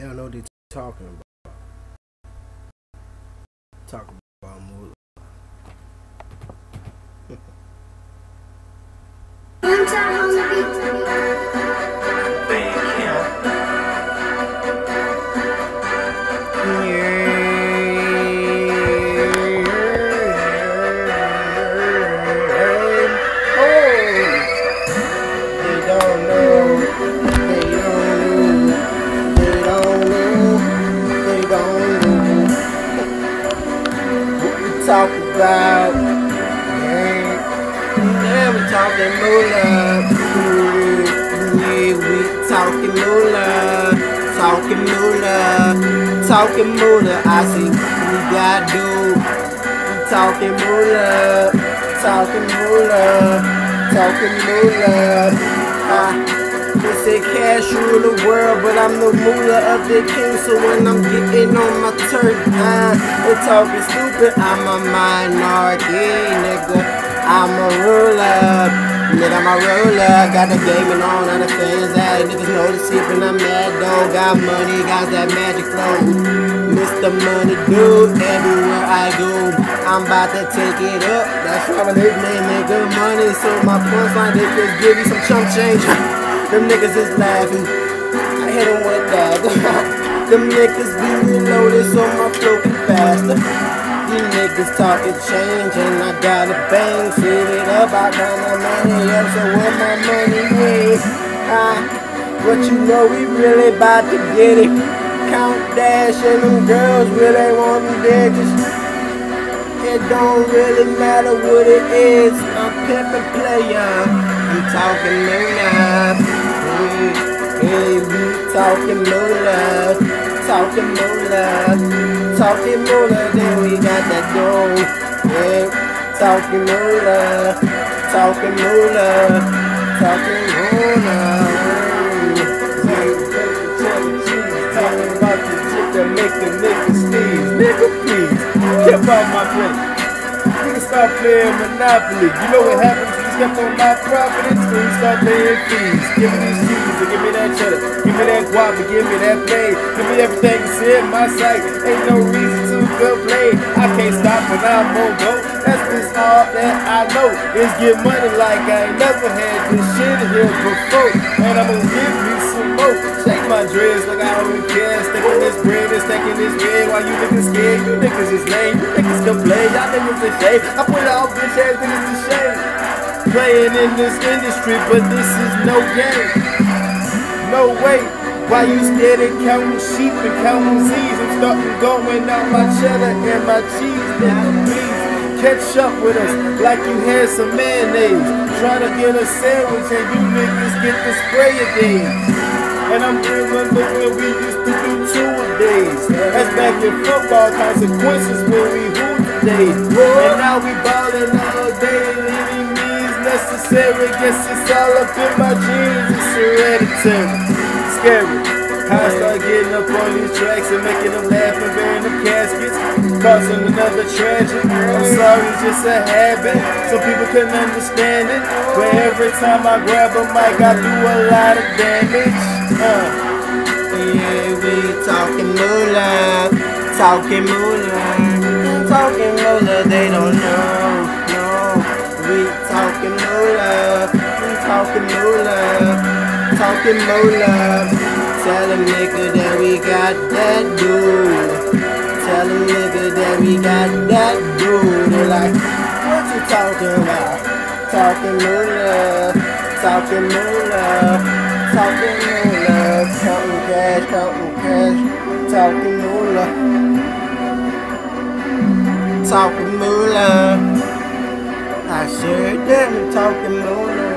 They don't know what they're talking about. Talk about moolah. talk about. We talking moolah. Yeah, we talking moolah. Talking moolah. Talking moolah. I see we got do. We talking moolah. Talking moolah. Talking moolah. Say cash rule the world, but I'm the ruler of the king. So when I'm getting on my turf, uh, they talking stupid. I'm a minority, nigga. I'm a ruler. Nigga, I'm a ruler. Got the game on, all the fans out. Niggas know the secret, I'm mad dog. Got money, got that magic flow. Mr. Money Dude, everywhere I go, I'm about to take it up. That's why my nickname, nigga, money. So my punchline, they just give you some chump change. Them niggas is laughing. I hit them with that. Them niggas be reloaded so my flow can faster. These niggas talking change and I got a bang. Set it up, I got my money up, so where my money is? Ah, what you know, we really about to get it. Count dash and them girls really want there. Just, it don't really matter what it is. I'm pimpin' player. I'm talking moolah. Hey, we talking moolah, talking moolah, talking moolah, then we got that dough. Yeah, talking moolah, talking moolah, talking moolah. Talking about the chick that make the nigga sneeze. Nigga, please, get out my plate. Stop playing Monopoly. You know what happens when you step on my property? When you start paying fees. Give me these cheese and give me that cheddar. Give me that guap and give me that play. Give me everything that's in my sight. Ain't no reason to complain. I can't stop when I'm on go. That's just all that I know. Is get money like I ain't never had this shit here before. And I'm gonna give you some more. Shake my dreads like I don't care. Sticking this bread and stacking this bread while you niggas scared. You niggas is lame. You niggas can play. Y'all niggas is shade. I put all bitch ass niggas to shame. Playing in this industry, but this is no game. No way. Why you scared of counting sheep and counting Z's? I'm starting going out my cheddar and my cheese. Nigga, please catch up with us like you had some mayonnaise. Try to get a sandwich and you niggas get the spray a days. And I'm remember when we used to do two a days. That's back in football consequences when we hoop today. And now we ballin' all day. Necessary. Guess it's all up in my genes. It's hereditary. Scary. How I start getting up on these tracks and making them laugh and burying them caskets, causing another tragedy. I'm sorry, it's just a habit, so people couldn't understand it. But every time I grab a mic, I do a lot of damage. Uh. Yeah, we talking moolah, talking moolah, talking moolah. They don't know, no. We talking moolah, we talking moolah, talking moolah. Tell a nigga that we got that dude. Tell a nigga that we got that dude. Like, what you talking about? Talking moolah, talking moolah, talking moolah, counting cash, counting cash, talking moolah, talking moolah. I sure talking moolah.